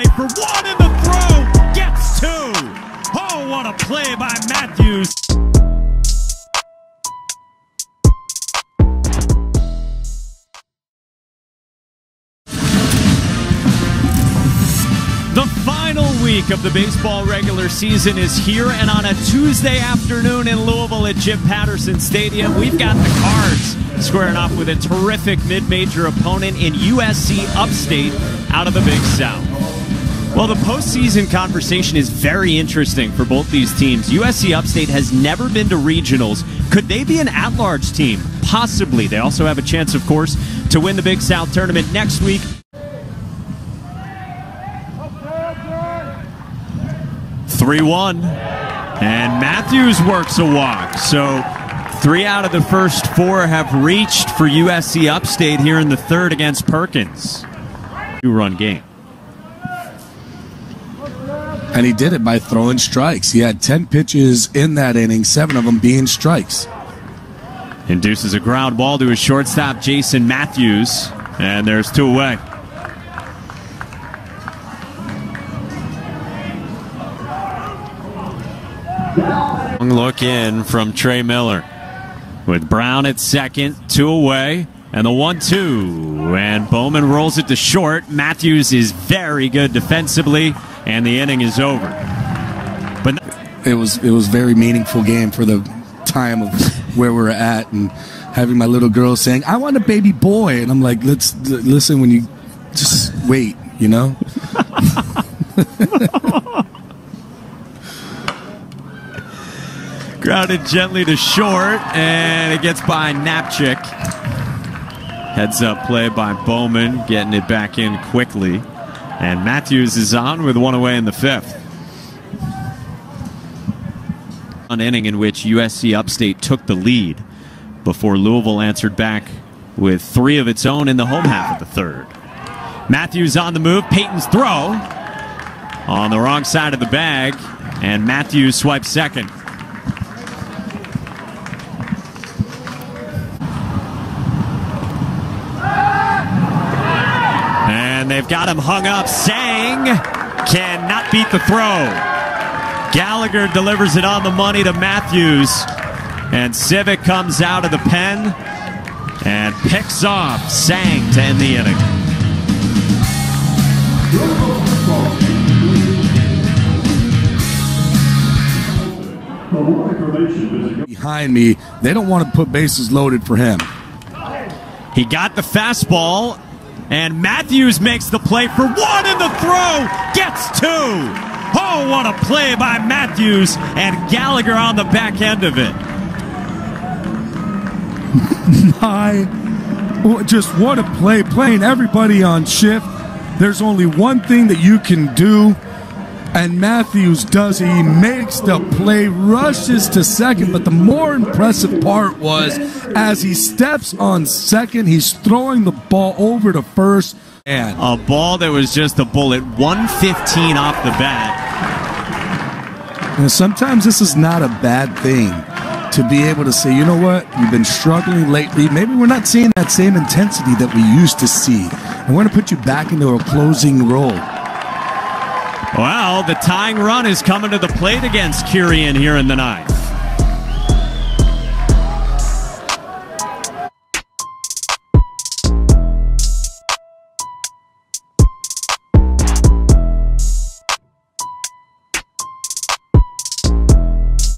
For one in the throw, gets two. Oh, what a play by Matthews. The final week of the baseball regular season is here, and on a Tuesday afternoon in Louisville at Jim Patterson Stadium, we've got the Cards squaring off with a terrific mid-major opponent in USC Upstate out of the Big South. Well, the postseason conversation is very interesting for both these teams. USC Upstate has never been to regionals. Could they be an at large team? Possibly. They also have a chance, of course, to win the Big South tournament next week. Three one, and Matthews works a walk. So three out of the first four have reached for USC Upstate here in the third against Perkins. Two run game. And he did it by throwing strikes. He had 10 pitches in that inning, seven of them being strikes. Induces a ground ball to his shortstop, Jason Matthews. And there's two away. Look in from Trey Miller. With Brown at second, two away, and the one two. And Bowman rolls it to short. Matthews is very good defensively, and the inning is over. But it was it was very meaningful game for the time of where we're at and having my little girl saying, "I want a baby boy," and I'm like, "Let's listen when you just wait," you know. Grounded gently to short, and it gets by Napchik. Heads up play by Bowman, getting it back in quickly. And Matthews is on with one away in the fifth. An inning in which USC Upstate took the lead before Louisville answered back with three of its own in the home half of the third. Matthews on the move. Peyton's throw on the wrong side of the bag, and Matthews swipes second. Got him hung up. Sang cannot beat the throw. Gallagher delivers it on the money to Matthews. And Civic comes out of the pen and picks off Sang to end the inning. Behind me, they don't want to put bases loaded for him. He got the fastball, and Matthews makes the play for one in the throw, gets two. Oh, what a play by Matthews and Gallagher on the back end of it. My, just what a play, playing everybody on shift. There's only one thing that you can do, and Matthews does. He makes the play, rushes to second, but the more impressive part was as he steps on second, he's throwing the ball over to first. And a ball that was just a bullet, 115 off the bat. And sometimes this is not a bad thing to be able to say, you know what, you've been struggling lately. Maybe we're not seeing that same intensity that we used to see. And we're going to put you back into a closing role. Well, the tying run is coming to the plate against Kurian here in the ninth.